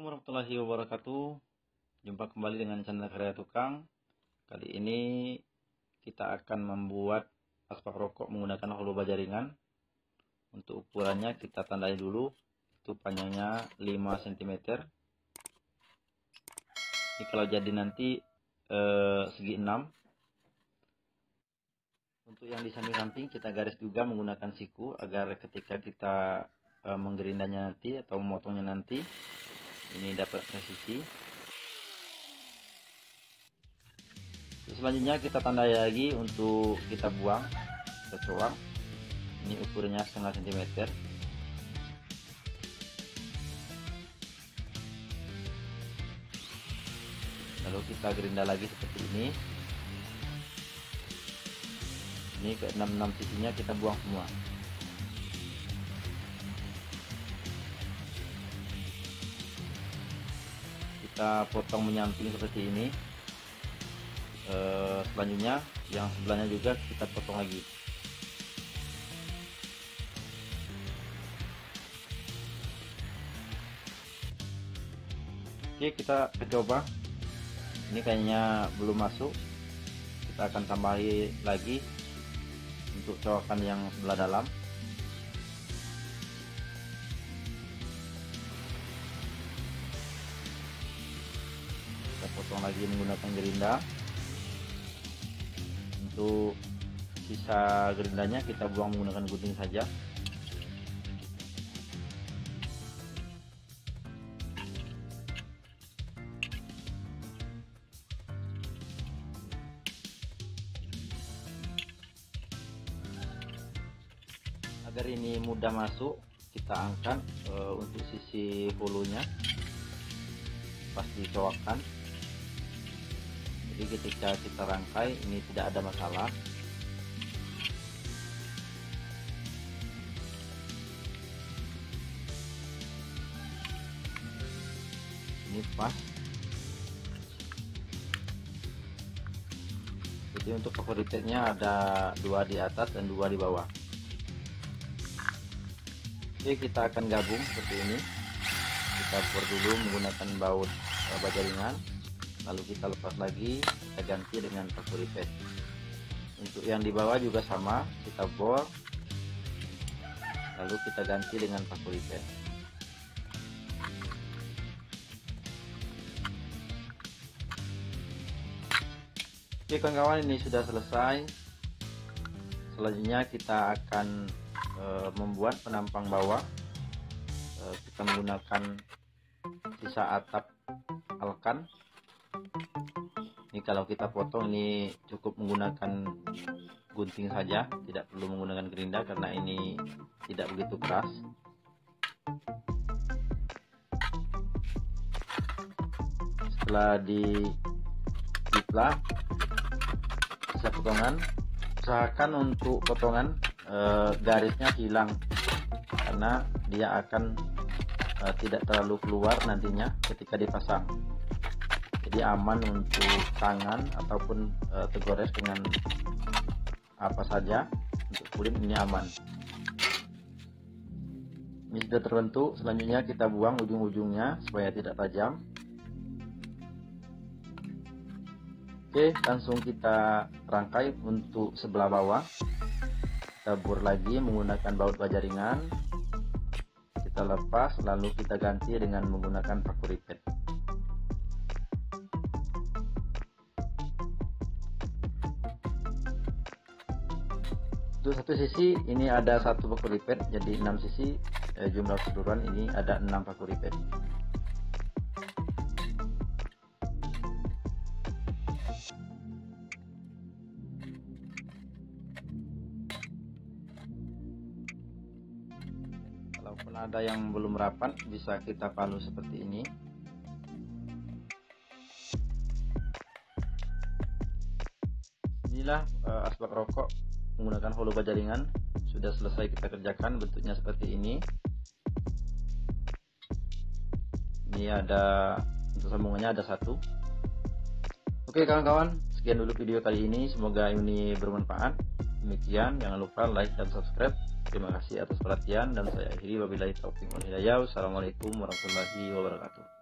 warahmatullahi wabarakatuh. Jumpa kembali dengan channel Karya Tukang. Kali ini kita akan membuat aspak rokok menggunakan holoba jaringan. Untuk ukurannya kita tandai dulu. Itu panjangnya 5 cm Ini kalau jadi nanti eh, segi 6 Untuk yang di samping-samping kita garis juga menggunakan siku Agar ketika kita eh, menggerindanya nanti atau memotongnya nanti ini dapat presisi selanjutnya kita tandai lagi untuk kita buang kita coak ini ukurannya setengah sentimeter. Lalu kita gerinda lagi seperti ini. Ini ke 66 sisinya kita buang semua kita potong menyamping seperti ini. E, selanjutnya yang sebelahnya juga kita potong lagi. Oke kita coba. Ini kayaknya belum masuk. Kita akan tambahi lagi untuk cowakan yang sebelah dalam potong lagi menggunakan gerinda. Untuk sisa gerindanya kita buang menggunakan gunting saja. Agar ini mudah masuk kita angkat e, untuk sisi hulunya. Pasti cowakan jadi ketika kita rangkai ini tidak ada masalah. Ini pas. Jadi untuk favoritnya ada dua di atas dan dua di bawah. Oke kita akan gabung seperti ini. Kita buat dulu menggunakan baut eh, baja ringan lalu kita lepas lagi kita ganti dengan factory pad untuk yang di bawah juga sama kita bor. Lalu kita ganti dengan factory pad oke kawan-kawan ini sudah selesai. Selanjutnya kita akan e, membuat penampang bawah. E, kita menggunakan sisa atap alkan ini kalau kita potong ini cukup menggunakan gunting saja. Tidak perlu menggunakan gerinda karena ini tidak begitu keras. Setelah di diplah sisa potongan. Usahakan untuk potongan e, garisnya hilang karena dia akan e, tidak terlalu keluar nantinya ketika dipasang aman untuk tangan ataupun e, tergores dengan apa saja. Untuk kulit ini aman. Ini sudah terbentuk. Selanjutnya kita buang ujung-ujungnya supaya tidak tajam. Oke langsung kita rangkai untuk sebelah bawah. Kita bur lagi menggunakan baut baja ringan. Kita lepas lalu kita ganti dengan menggunakan paku ripet untuk satu sisi ini ada satu paku ripet jadi enam sisi eh, jumlah keseluruhan ini ada enam paku ripet kalaupun ada yang belum rapat bisa kita palu seperti ini. Inilah uh, asbak rokok menggunakan holoba jaringan. Sudah selesai kita kerjakan bentuknya seperti ini. Ini ada untuk sambungannya ada satu. Oke kawan-kawan sekian dulu video kali ini. Semoga ini bermanfaat. Demikian jangan lupa like dan subscribe. Terima kasih atas perhatian dan saya akhiri. Wabillahi taufiq wal hidayah. Wassalamualaikum warahmatullahi wabarakatuh